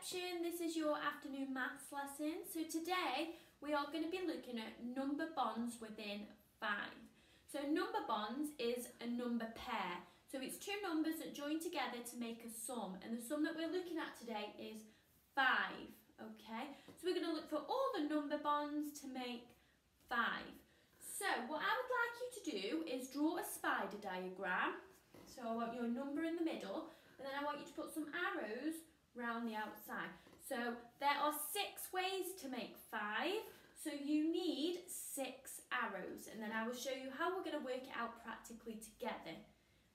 This is your afternoon maths lesson. So today we are going to be looking at number bonds within 5. So number bonds is a number pair. So it's two numbers that join together to make a sum and the sum that we're looking at today is 5. Okay, so we're going to look for all the number bonds to make 5. So what I would like you to do is draw a spider diagram. So I want your number in the middle and then I want you to put some arrows round the outside. So there are six ways to make five. So you need six arrows and then I will show you how we're going to work it out practically together.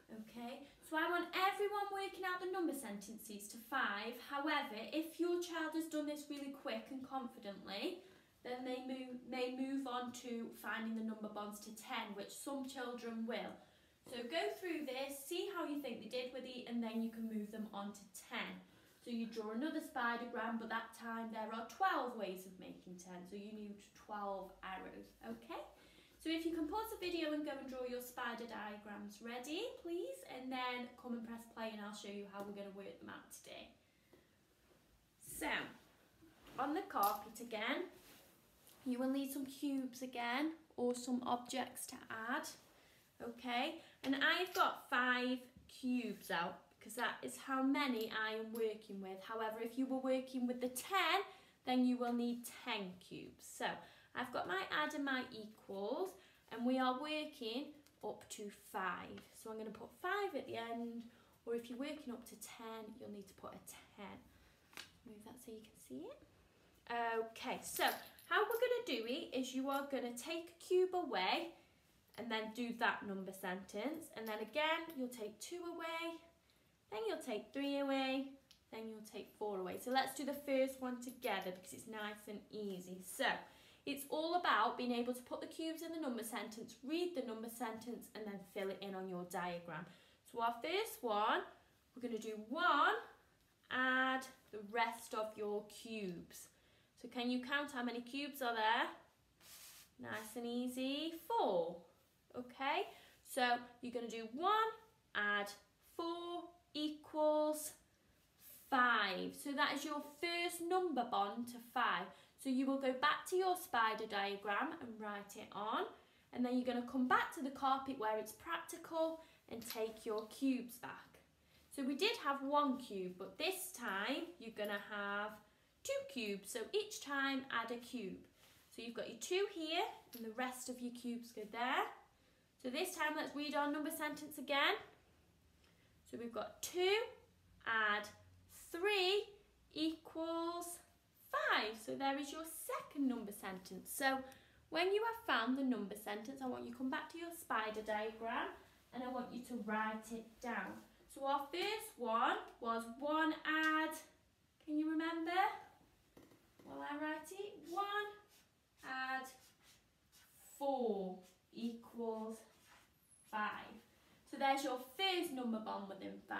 Okay, so I want everyone working out the number sentences to five. However, if your child has done this really quick and confidently, then they move, may move on to finding the number bonds to 10, which some children will. So go through this, see how you think they did with it, and then you can move them on to 10. So you draw another spidergram, but that time there are 12 ways of making 10, so you need 12 arrows, okay? So if you can pause the video and go and draw your spider diagrams ready, please, and then come and press play and I'll show you how we're going to work them out today. So, on the carpet again, you will need some cubes again, or some objects to add, okay? And I've got five cubes out because that is how many I am working with. However, if you were working with the 10, then you will need 10 cubes. So I've got my add and my equals, and we are working up to 5. So I'm going to put 5 at the end, or if you're working up to 10, you'll need to put a 10. Move that so you can see it. Okay, so how we're going to do it is you are going to take a cube away and then do that number sentence. And then again, you'll take 2 away then you'll take three away, then you'll take four away. So let's do the first one together because it's nice and easy. So it's all about being able to put the cubes in the number sentence, read the number sentence and then fill it in on your diagram. So our first one, we're going to do one, add the rest of your cubes. So can you count how many cubes are there? Nice and easy, four. Okay, so you're going to do one, add four, equals 5. So that is your first number bond to 5. So you will go back to your spider diagram and write it on. And then you're going to come back to the carpet where it's practical and take your cubes back. So we did have one cube, but this time you're going to have two cubes. So each time add a cube. So you've got your two here and the rest of your cubes go there. So this time let's read our number sentence again. We've got 2 add 3 equals 5. So there is your second number sentence. So when you have found the number sentence, I want you to come back to your spider diagram and I want you to write it down. So our first one was 1 add, can you remember? While I write it, 1 add 4 equals 5. So there's your first number bond within 5.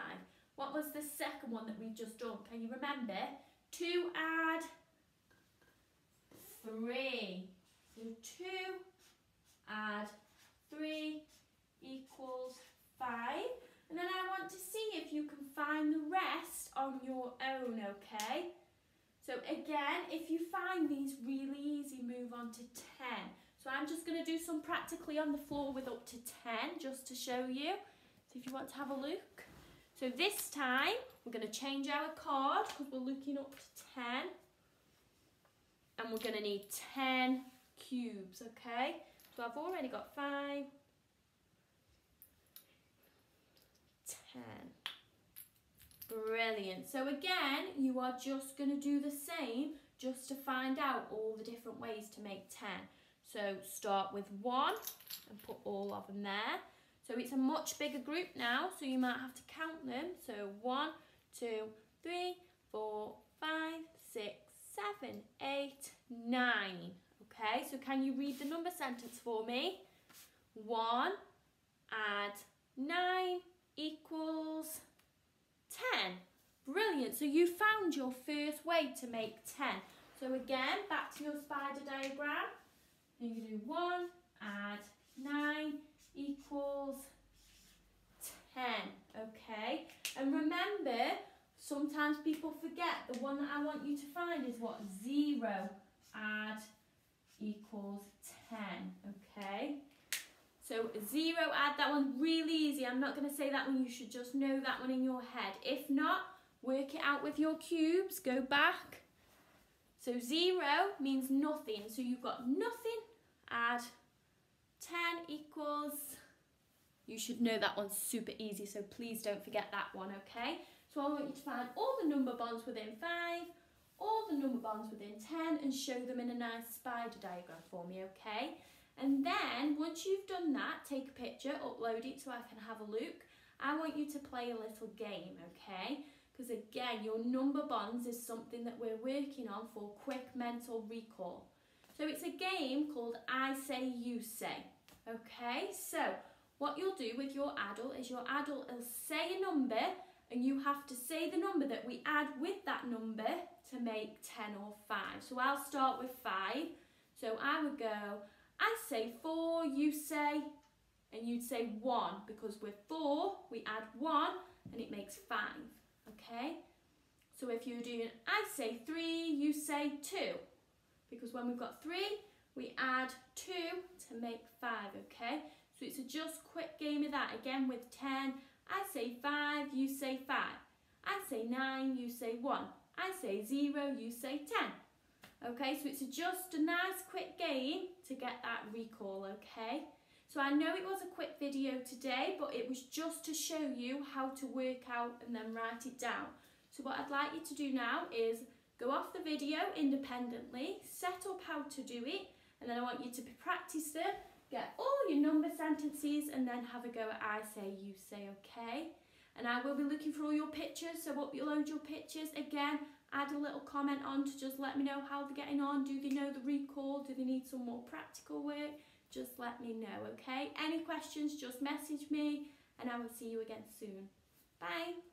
What was the second one that we've just done? Can you remember? 2 add 3. So 2 add 3 equals 5. And then I want to see if you can find the rest on your own, okay? So again, if you find these really easy, move on to 10. So I'm just going to do some practically on the floor with up to 10 just to show you. So if you want to have a look. So this time we're going to change our card because we're looking up to 10. And we're going to need 10 cubes, okay? So I've already got 5, 10. Brilliant. So again, you are just going to do the same just to find out all the different ways to make 10. So start with one and put all of them there. So it's a much bigger group now, so you might have to count them. So one, two, three, four, five, six, seven, eight, nine. Okay, so can you read the number sentence for me? One add nine equals 10. Brilliant, so you found your first way to make 10. So again, back to your spider diagram. Then you do 1 add 9 equals 10. Okay, and remember sometimes people forget the one that I want you to find is what? Zero add equals 10, okay? So zero add, that one, really easy. I'm not going to say that one, you should just know that one in your head. If not, work it out with your cubes, go back. So zero means nothing, so you've got nothing, add 10 equals, you should know that one's super easy, so please don't forget that one, okay? So I want you to find all the number bonds within 5, all the number bonds within 10 and show them in a nice spider diagram for me, okay? And then once you've done that, take a picture, upload it so I can have a look. I want you to play a little game, okay? Because again, your number bonds is something that we're working on for quick mental recall. So it's a game called I Say, You Say, okay? So what you'll do with your adult is your adult will say a number and you have to say the number that we add with that number to make 10 or 5. So I'll start with 5. So I would go, I say 4, you say, and you'd say 1 because with 4 we add 1 and it makes 5. Okay? So if you're doing, I say 3, you say 2 because when we've got 3 we add 2 to make 5. Okay? So it's a just quick game of that. Again with 10, I say 5, you say 5. I say 9, you say 1. I say 0, you say 10. Okay, so it's just a nice quick game to get that recall, okay? So I know it was a quick video today, but it was just to show you how to work out and then write it down. So what I'd like you to do now is go off the video independently, set up how to do it, and then I want you to practice them get all your number sentences and then have a go at I say, you say, okay? And I will be looking for all your pictures, so upload your pictures. Again, add a little comment on to just let me know how they're getting on. Do they know the recall? Do they need some more practical work? Just let me know, okay? Any questions, just message me and I will see you again soon. Bye.